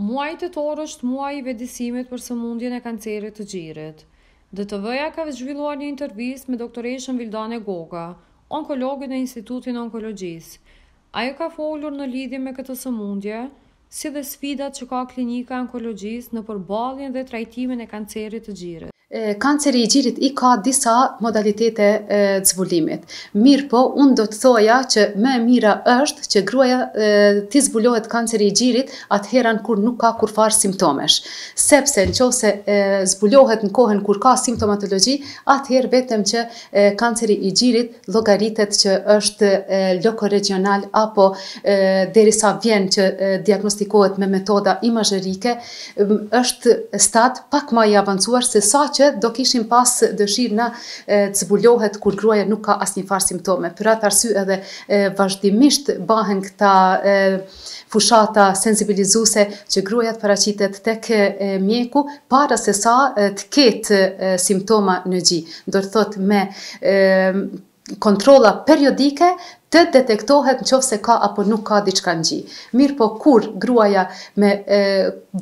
Muaji tetor është muaji i vetëdijesimit për sëmundjen e kancerit të gjirit. DTV-ja ka zhvilluar një intervistë me doktoreshën Vildane Goga, onkologe në Institutin e Onkologjisë. Ajo ka folur në lidhje me këtë sëmundje, si dhe sfidat që ka klinika e onkologjisë në përballjen dhe trajtimin e kancerit të gjirit. Kanceri i gjirit i ka disa modalitete të zbulimit. Mirëpo unë do të thoja që më e mira është që gruaja t'i zbulohet kanceri i gjirit atëherën kur nuk ka kurrfarë simptomash. Sepse në qoftë se zbulohet në kohën kur ka simptomatologji, atëherë vetëm që kanceri i gjirit llogaritet që është lokoregjional apo derisa vjen që diagnostikohet me metoda imazherike, është stad pak më i avancuar se sa që do kishim pas dëshirë na të zbulohet kur gruaja nuk ka asnjë farë simptome. Për atë arsye edhe vazhdimisht bahen këta fushata sensibilizuese që gruaja të paraqitet tek mjeku para se sa të ketë simptoma në gji. Do të thotë me kontrolla periodike të detektohet në qoftë se ka apo nuk ka diçka në gji. Mirëpo kur gruaja me e,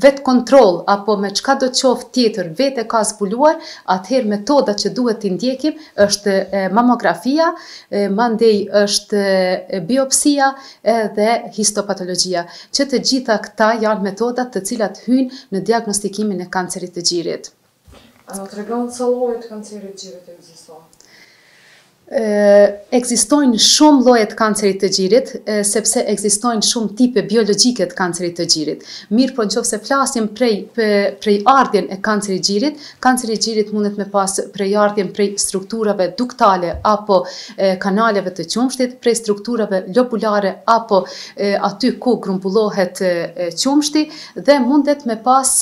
vetëkontroll apo me çkado qoftë tjetër vetë e ka zbuluar, atëherë metodat që duhet të ndjekim është mamografia, e, mandej është biopsia, edhe histopatologjia, që të gjitha këta janë metoda të cilat hyjnë në diagnostikimin e kancerit të gjirit. A na tregon sa lloje të kancerit të gjirit ekzistojnë? Ekzistojnë shumë lloje të kancerit të gjirit, sepse ekzistojnë shumë tipe biologjike të kancerit të gjirit. Mirëpo nëse flasim prej prejardhjen e kancerit të gjirit, Kanceri i gjirit mundet me pas prejardhjen prej strukturave duktale apo kanaleve të qumështit, prej strukturave lobulare apo aty ku grumbullohet qumështi dhe mundet me pas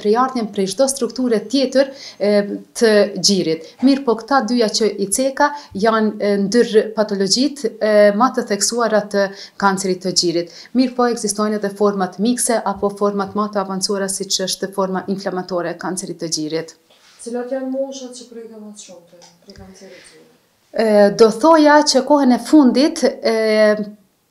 prejardhjen prej çdo strukture tjetër të gjirit. Mirëpo këta dyja që i ceka janë ndër patologjitë ma të theksuara të kancerit të gjirit. Mirëpo ekzistojnë edhe format mikse apo format ma të avancuara siç është forma inflamatore e kancerit të gjirit. Cilat janë moshat që preken ma shumti prej kancerit të gjirit? Do thoja që kohën e fundit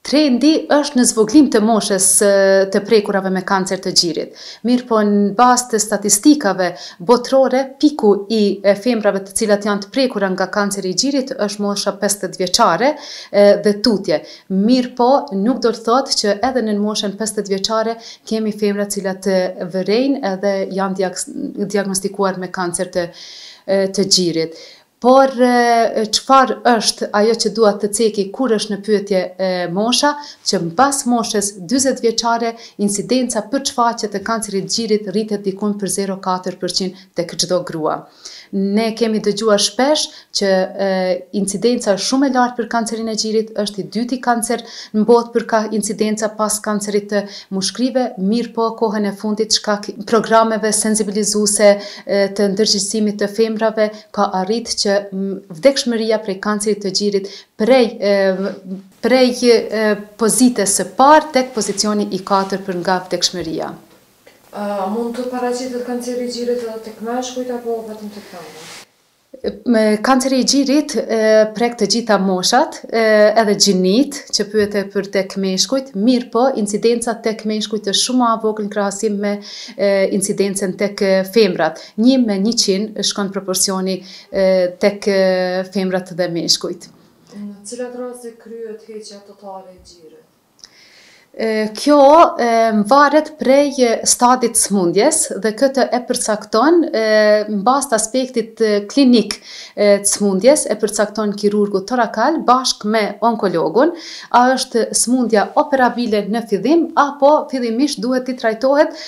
trendi është në zvogëlim të moshës së të prekurave me kancer të gjirit. Mirëpo në bazë të statistikave botërore, piku i femrave të cilat janë të prekura nga kanceri i gjirit është mosha pesëdhjetë vjeçare dhe tutje. Mirëpo, nuk do të thotë që edhe nën moshën pesëdhjetë vjeçare kemi femra të cilat të vërejnë edhe janë diagnostikuar me kancer të të gjirit. Por çfarë është ajo që dua të ceki kur është në pyetje mosha, që mbas moshës dyzet vjeçare incidenca për çfaqje të kancerit të gjirit rritet diku për zero katër për qind tek çdo grua. Ne kemi dëgjuar shpesh që incidenca është shumë e lartë për kancerin e gjirit, është i dyti kancer në botë për ka incidenca pas kancerit të mushkrive, mirëpo kohën e fundit shkak programeve sensibilizuse të ndërgjegjësimit të femrave ka arrit që vdekshmëria prej kancerit të gjirit prej prej pozitës së parë tek pozicioni i katërt për nga vdekshmëria. A mund të paraqitet kanceri i gjirit edhe tek meshkujt apo vetëm tek femrat? Kanceri i gjirit prek të gjitha moshat, edhe gjinitë, që pyete për tek meshkujt, mirëpo incidenca tek meshkujt është shumë ma e vogël në krahasim me incidencën tek femrat. Një me njëqind shkon proporcioni tek femrat dhe meshkujt. Në cilat raste kryhet heqja totale e gjirit? Kjo varet prej stadit të sëmundjes dhe këtë e përcakton në bazë të aspektit klinik të sëmundjes, e përcakton kirurgu torakal bashkë me onkologun, a është sëmundja operabile në fillim apo fillimisht duhet të trajtohet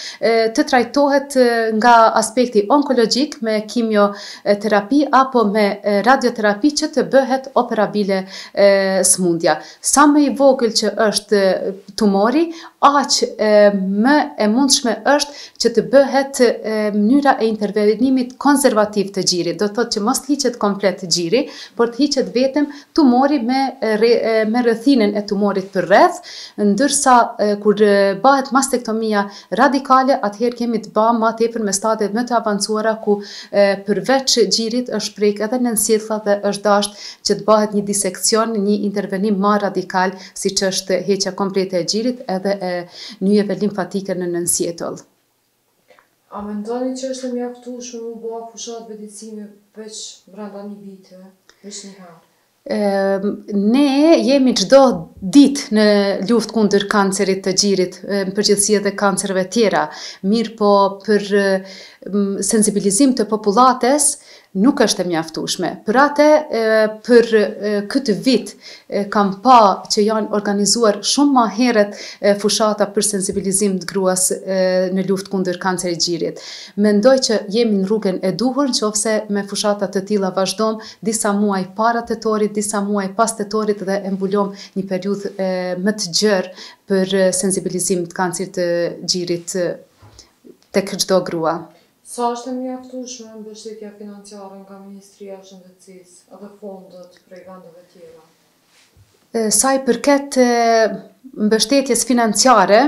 të trajtohet nga aspekti onkologjik me kimioterapi apo me radioterapi që të bëhet operabile sëmundja. Sa më i vogël që është tumori, aq më e mundshme është që të bëhet mënyra e intervenimit konservativ të gjirit, do të thotë që mos të hiqet komplet gjiri, por të hiqet vetëm tumori me me rrethinën e tumorit përreth, ndërsa kur bëhet mastektomia Radikale, atëherë kemi të bëjmë ma tepër me stade më të avancuara ku përveç gjirit është prekë edhe nënsjetlla dhe është dashtë që të bëhet një diseksion, një intervenim ma radikal siç është heqja komplete e gjirit edhe e nyjeve limfatike në nënsjetull. A mendoni që është e mjaftueshme m'u ba fushatë vetëdijesimi veç brenda një viti, veç një herë? Ne jemi çdo ditë në luftë kundër kancerit të gjirit, në përgjithësi edhe kancerëve tjera. Mirëpo për sensibilizim të popullatës nuk është e mjaftushme. Për atë për këtë vit kam pa që janë organizuar shumë ma heret fushata për sensibilizim të gruas në luftë kundër kancerit gjirit. Mendoj që jemi në rrugën e duhur në qoftë se me fushata të tilla vazhdojmë disa muaj para tetorit, disa muaj pas tetorit dhe e mbulojmë një periudhë më të gjerë për sensibilizim të kancerit të gjirit tek çdo grua. Sa është e mjaftueshme mbështetja financiare nga Ministria e Shëndetësisë dhe fondet prej vendeve tjera? Sa i përket mbështetjes financiare,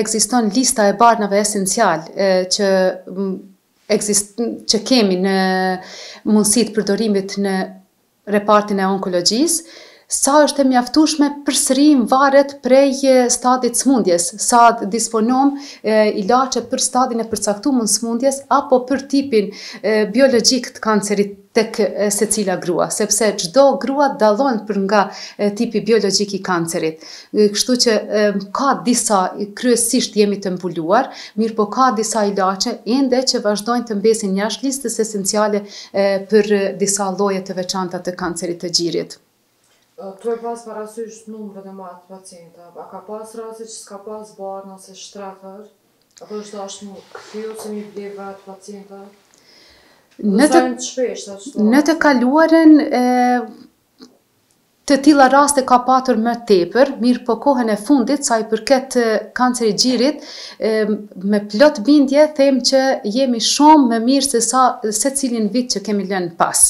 ekziston lista e barnave esencialë që që kemi në mundësi të përdorimit në repartin e onkologjisë, sa është e mjaftueshme përsëri mvaret prej stadit të sëmundjes, sa disponom ilaçe për stadin e përcaktuar të sëmundjes apo për tipin biologjik të kancerit. tek secila grua, sepse çdo grua dallon për nga tipi biologjik i kancerit. Kështu që ka disa, kryesisht jemi të mbuluar, mirëpo ka disa ilaçe ende që vazhdojnë të mbesin jashtë listës esenciale për disa lloje të veçanta të kancerit të gjirit. Tu e pas parasysh numrin e madh të pacientëve, a ka pas raste që s'ka pas barna ose shtretër, apo është dashtë mu kthy ose mi ble vet pacientët? Në të, në të kaluarën, e, Të tilla raste ka patur më tepër, mirëpo kohën e fundit sa i përket kancerit gjirit, me plot bindje them që jemi shumë më mirë se sa secilin vit që kemi lënë pas.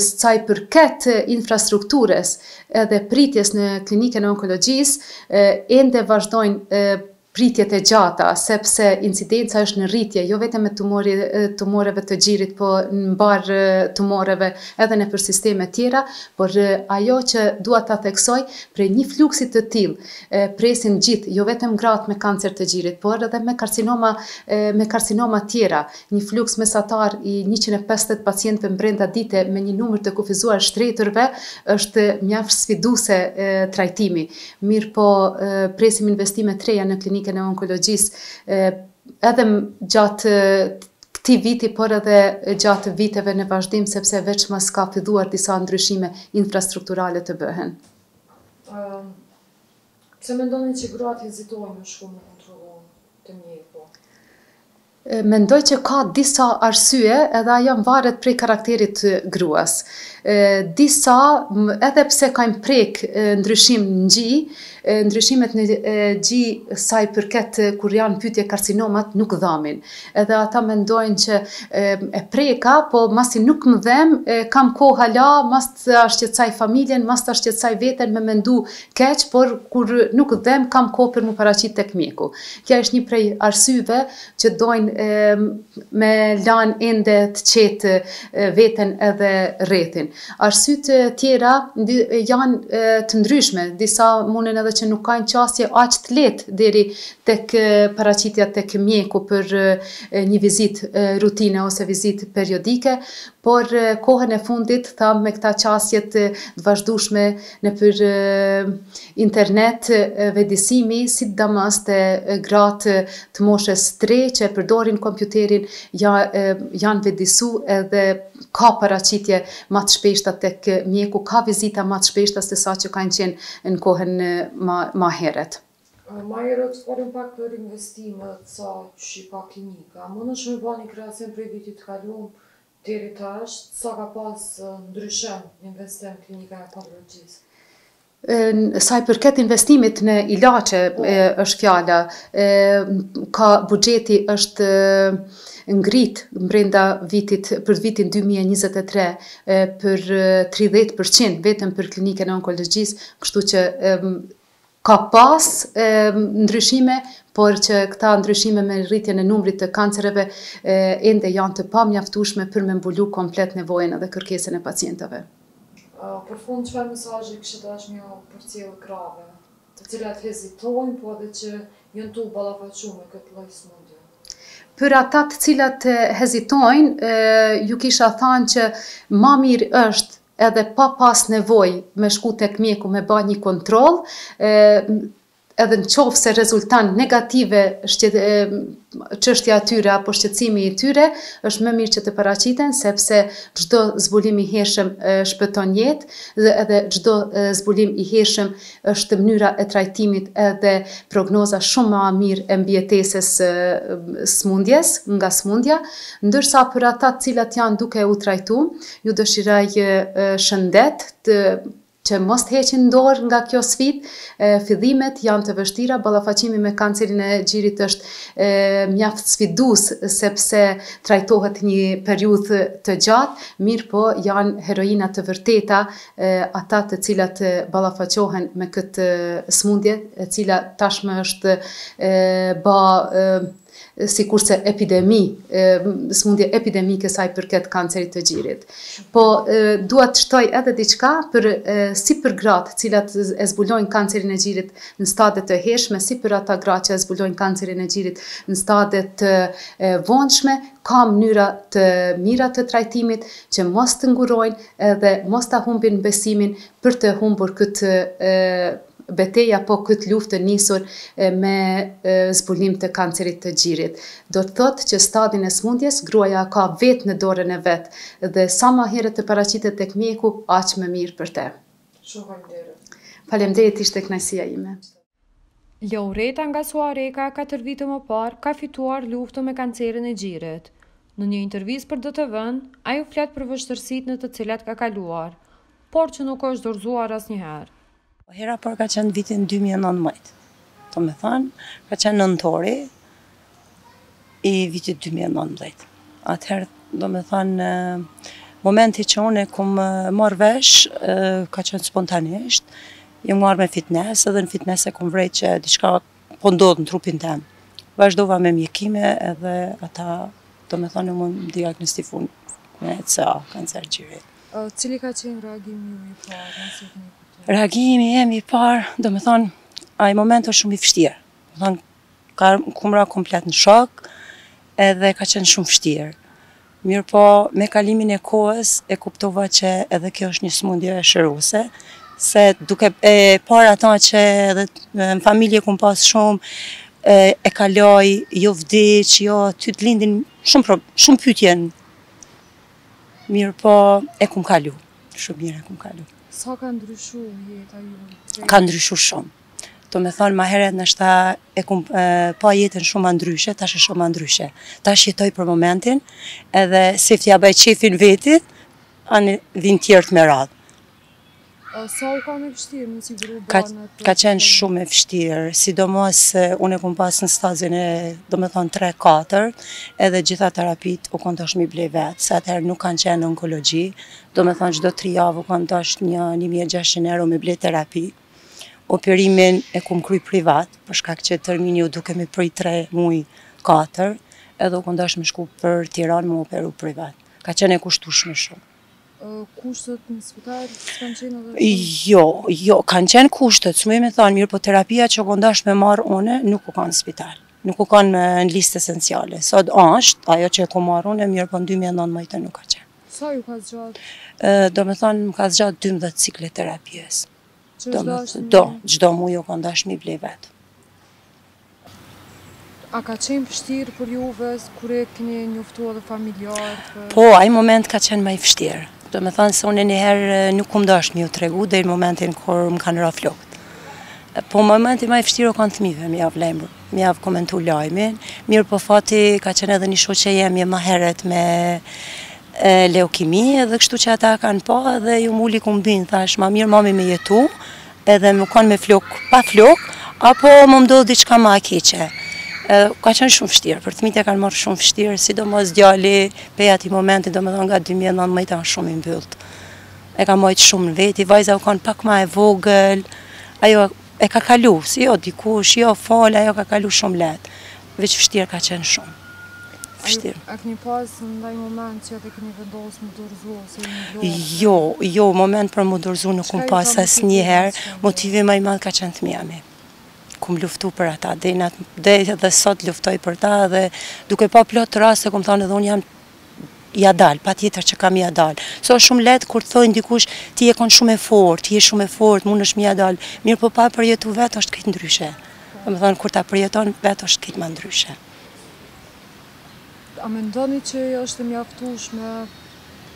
Sa i përket infrastrukturës edhe pritjes në Klinikën e Onkologjisë, ende vazhdojnë pritjet e gjata, sepse incidenca është në rritje, jo vetëm e tumoreve të gjirit, po në mbarë tumoreve edhe nëpër sisteme tjera, por ajo që dua ta theksoj, prej një fluksi të tillë presin gjithë, jo vetëm gratë me kancer të gjirit, por edhe me karcinoma tjera. Një fluks mesatar i njëqind e pesëdhjetë pacientëve brenda dite me një numër të kufizuar shtretërve është mjaft sfiduese trajtimi. Mirëpo presim investime të reja në Klinikën e Onkologjisë edhe gjatë këtij viti, por edhe gjatë viteve në vazhdim, sepse veçmas ka filluar disa ndryshime infrastrukturale të bëhen. Pse mendoni që gratë hezitojnë me shku me u kontrollu te mjeku po? Mendoj që ka disa arsye edhe ajo mvaret prej karakterit të gruas. Disa edhe pse kanë prek ndryshim në gji, ndryshimet në gji sa i përket kur janë pyetje karcinomat nuk dhamin. Edhe ata mendojnë që e preka, po masi nuk më dhem, kam kohë hala, mas ta shqetësoj familjen, mas ta shqetësoj veten me mendu keq por kur nuk dhem kam kohë per mu paraqit tek mjeku kjo është një prej arsyve që dojn me lan ende të qetë veten edhe rrethin arsyet tjera janë të ndryshme disa munen edhe që nuk kanë qasje aq të lehtë deri tek paraqitja tek mjeku për një vizitë rutine ose vizitë periodike Por kohën e fundit thamë me këta qasje të vazhdueshme nëpër internet vedisimi sidomos te gratë të moshës t're që e përdorin kompjuterin janë vedisu edhe ka paraqitje ma të shpeshta tek mjeku ka vizita ma të shpeshta se sa që kanë qenë në kohën ma heret. Maherët folëm pak për investimet sa qysh i ka klinika. A mundesh me ba ni krahasim prej vitit të kalum deri tash, sa ka pas ndryshim investim klinika e onkologjisë? Sa i përket investimit në ilaçe është fjala, ka buxheti është ngrit brenda vitit për vitin 2023 për 30% vetëm për klinikën e onkologjisë, kështu që Ka pas ndryshime, por që këta ndryshime me rritjen e numrit të kancereve ende janë të pamjaftueshme për me mbulu komplet nevojën edhe kërkesën e pacientëve. Për fund, çfarë mesazhi kishit dashtë me iu përcjellë grave, të cilat hezitojnë po edhe që janë tu ballafaqu me këtë lloj smundje? Për ata të cilat hezitojnë, ju kisha thanë që ma mirë është edhe pa pas nevojë me shku tek mjeku me ba një kontroll, edhe në qoftë se rezulton negative çështja e tyre apo shqetësimi i tyre, është më mirë që të paraqiten sepse çdo zbulim i hershëm shpëton jetë dhe edhe çdo zbulim i hershëm Është mënyra e trajtimit edhe prognoza shumë ma e mirë e mbijetesës së smundjes, nga smundja, ndërsa për ata të cilat janë duke u trajtu, ju dëshiroj shëndet, të që mos të heqin dorë nga kjo sfidë, fillimet janë të vështira, ballafaqimi me kancerin e gjirit është mjaft sfidues sepse trajtohet një periudhë të gjatë, mirëpo janë heroina të vërteta ata të cilat ballafaqohen me këtë sëmundje, e cila tashmë është ba sikurse epidemi, smundje epidemike sa i përket kancerit të gjirit. Po dua të shtoj edhe diçka për si për gratë të cilat e zbulojnë kancerin e gjirit në stade të hershme, si për ata gratë që e zbulojnë kancerin e gjirit në stade të vonshme, ka mënyra të mira të trajtimit që mos të ngurojnë Edhe mos ta humbin besimin për të humbur këtë betejë apo këtë luftë të nisur me zbulim të kancerit të gjirit. Do të thotë që stadin e sëmundjes gruaja e ka vetë në dorën e vet dhe sa më herët të paraqitet tek mjeku aq më mirë për te. Shumë faleminderit. Faleminderit ishte kënaqësia ime. Laureta nga Suareka katër vite më parë ka fituar luftën me kancerin e gjirit. Në një intervistë për DTV-në, ajo flet për vështirësitë në të cilat ka kaluar, por që nuk është dorëzuar asnjëherë. Po hera e parë ka qenë vitin dy mijë e nëntëmbëdhjetë, domethënë ka qenë nëntori, i vitit dy mijë e nëntëmbëdhjetë. Atëherë, domethënë, momenti që unë e kom marrë vesh, ka qenë spontanisht, jom marrë me fitnes edhe në fitnes e kom vrejtë që diçka po ndodhë në trupin tem. Vazhdova me mjekime edhe ata, domethënë, u diagnostikum me CA, kancer gjiri. Cili ka qenë reagimi juaj i parë, kur e keni kuptuar? Reagimi im i parë, domethënë, ai moment është shumë i vështirë. Domethënë, Ka, kum ra komplet në shok edhe ka qenë shumë vështirë. Mirëpo me kalimin e kohës e kuptova që edhe kjo është një sëmundje e shëruese, se duke e parë ata që edhe në familje kum pas shumë e kaloi, jo vdiq, jo ty të lindin shumë pro- shumë pyetje, mirëpo e kum kalu, shumë mirë e kum kalu. Sa ka ndryshu jeta jote? Ka ndryshu shumë. Domethonë ma herët ndoshta e kum pa jetën shumë ma ndryshe, tash është shumë ma ndryshe. Tash jetoj për momentin edhe së pari ja bëj qefin vetit, ani vinë tjerët me radhë. Sa u kanë e vështirë si grua? Ka, ka qenë shumë e vështirë, sidomos unë e kum pas në stadin e, domethonë, 3-4, edhe gjitha terapitë u konë dashtë m'i ble vetë, se atëherë nuk kanë qenë në onkologji, domethonë, çdo 3 javë u konë dashtë një 1600 euro me ble terapitë, Operimin e kum kry privat, për shkak që termini u duke me prit tre muj, katër, edhe u kon dashtë me shku për Tiranë me u operu privat. Ka qenë e kushtushme shumë. Kushtet në spital, s'kanë qenë edhe shumë? Jo, jo, kanë qenë kushtet, s'muj me thanë, mirëpo terapia që u kon dashtë me marrë une, nuk u kanë n'spital. Nuk u kanë në listë esenciale. Sot ashtë, ajo që e kom marrë une, mirëpo në dy mijë e nëntëmbëdhjetë nuk ka qenë. Sa ju ka zgjatë? Ë, domethënë më ka zgjatë dymbëdhjetë cikle terapisë. Që çdo dashni? Do, çdo muaj u kanë dashtë m'i ble vetë. A ka qenë vështirë për juve kur e keni njoftuar edhe familjarët? Për... Po, ai moment ka qenë ma i vështirë. Domethanë se unë një herë nuk kum dash m'ju tregu deri momentin kur më kanë ra flokët. Po momenti ma i vështirë u kanë fmijve me jav lajmëru. Me jav komentu lajmin, mirëpo fati ka qenë edhe një shoqe e jemja më herët me leukimi, edhe kështu që ata kanë pa edhe jum ul i kum bind, thash, ma mirë mami me jetu, edhe me konë me flokë, pa flokë, apo me m'ndodh diçka ma e keqe. Ka qenë shumë vështirë, për fëmijtë e kanë marrë shumë vështirë, sidomos djali, prej atij momenti, domethonë nga 2019 asht shumë i mbyllët. E ka majtë shumë në veti, vajza u konë pak ma e vogël, ajo E ka kalu, si jo dikush, jo fal, ajo ka kalu shumë lehtë, veç vështirë ka qenë shumë. Vështirë. A keni pas naj moment që edhe keni vendosë me u dorëzu ose një lojë? Jo, jo, moment për me u dorëzu nuk kum pas asnjëherë, motivi ma i madh ka qenë fëmijët e mi. Kum luftu për ata, dhe edhe sot luftoj për ta dhe duke pa plot raste kum thonë edhe unë jam ja dal, patjetër që kam ja dal. Se është shumë lehtë kur të thonë dikush ti je kon shumë e fortë, je shumë e fortë, mundesh me ja dal. Mirëpo pa e përjetu vetë është krejt ndryshe. Domethënë kur ta përjeton vetë është krejt më ndryshe. A mendoni që është e mjaftueshme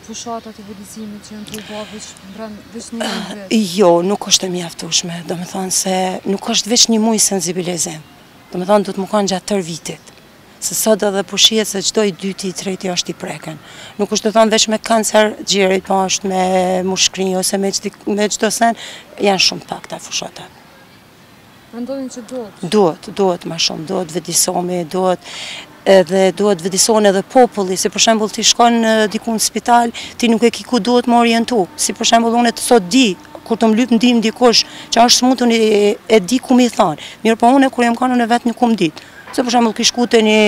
fushatat e vetëdijesimit që janë tu u ba veç brenda veç një një veç? Jo, nuk është e mjaftushme, domethonë se nuk është veç një muj sensibilizim, domethonë duhet me kanë gjatë tërë vitit. Se sot edhe po shihet se çdo i dyti i treti është i prekun. Nuk është e thonë veç me kancer gjirit, po është me mushkërinjë ose me çdo me çdo sen, janë shumë pakta fushatat. Mendoni që duhet? Duhet, duhet ma shumë, duhet vetëdijesimi, duhet edhe duhet vetëdijesohen edhe populli, si për shembull ti shkon diku në spital, ti nuk e ki ku duhet me u orientu. Si për shembull unë të sot di, kur të më lyp ndihmë dikush, që është smutur e di ku me i thonë. Mirëpo unë kur jam kanë unë vetë nuk kum ditë. Se për shembull ki shku te një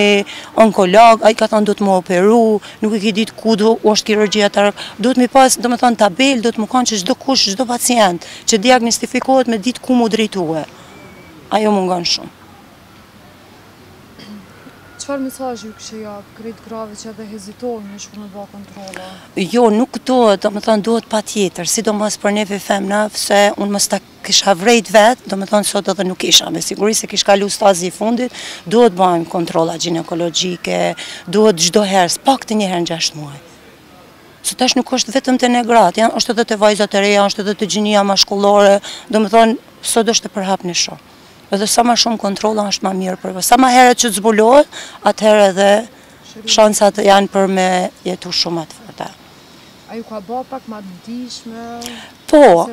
onkolog, ai ka thënë duhet me u operu, nuk e ki ditë ku është kirurgjia torakale. Duhet me pas, domethënë, tabela, duhet me kanë që çdokush, çdo pacient, që diagnostifikohet me ditë ku mu drejtue. Ajo mungon shumë. Çfarë mesazhi ju kishit jap krejt grave që edhe hezitojnë me shku me bo kontrolla? Jo, nuk do, domethënë, duhet patjetër, sidomos për neve femna, se unë mos ta Kisha vrejt vetë, domethonë sot edhe nuk isha, me siguri se kish kalu stadi i fundit, duhet bëjmë kontrolla gjinekologjike, duhet çdo herë, së paku njëherë në gjashtë muaj. Se tash nuk është vetëm te ne gratë, janë është edhe te vajzat e reja, është edhe te gjinia mashkullore, domethonë, sot është e përhapun shumë. Edhe sa ma shumë kontrolla është ma mirë për neve. Sa ma herët që të zbulohet, atëherë edhe shansat janë për me jetu shumë ma të forta. A ju ka ba pak ma të ndishme? Po,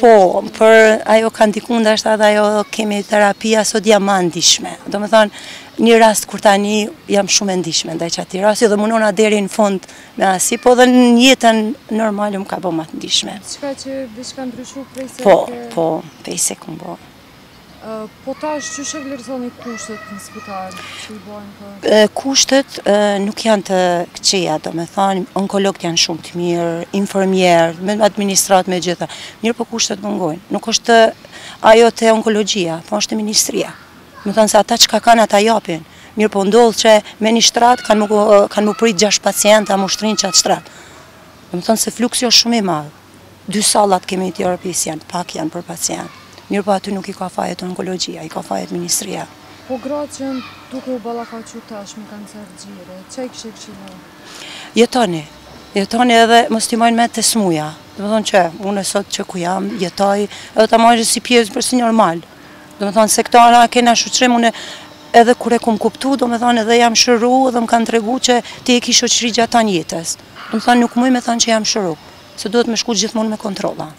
po, po ajo ka ndiku ndoshta edhe ajo kemioterapia, sot jam ma e ndishme. Domethonë, një rast kur ta ni jam shumë e ndishme, ndaj qatij rasti dhe munona deri në fund me asi, po edhe në jetën normale m'ka ba ma të ndishme. Çka që diçka ndryshu prej se... Po, po, prej se kum bo. Po tash qysh i vlerësoni kushtet në spital që i bojnë të... Kushtet nuk janë të këqia, do me thonë, onkologët janë shumë të mirë, infermierë, me administratë me gjitha, mirëpo kushtet mungojnë. Nuk është ajo te onkologjia, po është te ministria. Domethënë se ata çka kanë ata japin, mirëpo ndodh që me një shtrat kanë me prit gjashtë pacienta, me u shtri n' qatë shtrat. Domethënë se fluksi o shumë i madhë. Dy sallat kemi të tjera pjesë janë pak janë për pacientë. Mirëpo aty nuk i ka fajet onkologjia, i ka fajet ministria. Po gratë që janë duke u ballafaqu tash me kancer gjire, ça i kishe këshillu? Jetoni, jetoni edhe mos e mani menen te smuja. Domethënë që unë sot që këtu jam, jetoj, edhe ta marr si pjesë për si normal. Domethënë se këtë na kena shoqërim unë edhe kur e kum kuptu, domethënë edhe jam shëru edhe më kanë tregu që ti e ki shoqëri gjatë tan jetës. Domethënë nuk muj me thanë që jam shëru. Se duhet me shku gjithmonë me kontrolla.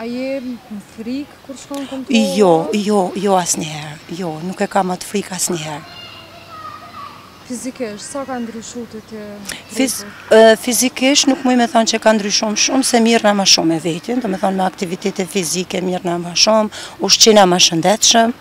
A je në frikë kur shkon n'kontrolla? Jo, jo, jo asnjëherë. Jo, nuk e kam atë frikë asnjëherë. Fizikisht, sa ka ndryshu të të frikër? Fizikisht, nuk muj me thonë që ka ndryshu shumë, se merrna ma shumë me vetin, domethënë me aktivitete fizike, merrna ma shumë, ushqehna ma shëndetshëm,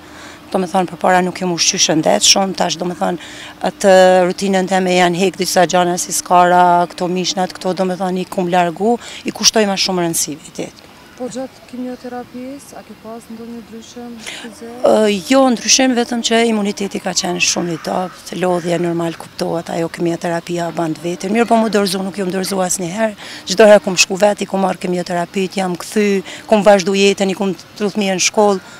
Domethënë përpara nuk jem ushqy shëndetshëm, tash domethënë atë rutinën teme jam hek disa gjana si skara, këto mishnat, këto domethënë i kum largu, i kushtoj ma shumë rëndësi vetit. Po gjatë kimioterapisë, a ke pas ndonjë ndryshim të zezë? Jo, ndryshim vetëm që imuniteti ka qenë shumë i dobët, lodhje normal kuptohet, ajo kimioterapia ban të vetën. Mirëpo me u dorëzu, nuk jam dorëzu asnjëherë. Çdo herë kum shku vet, i kum marr kimioterapit, jam kthy, kum vazhdu jetën, i kum çu fmitë në shkollë.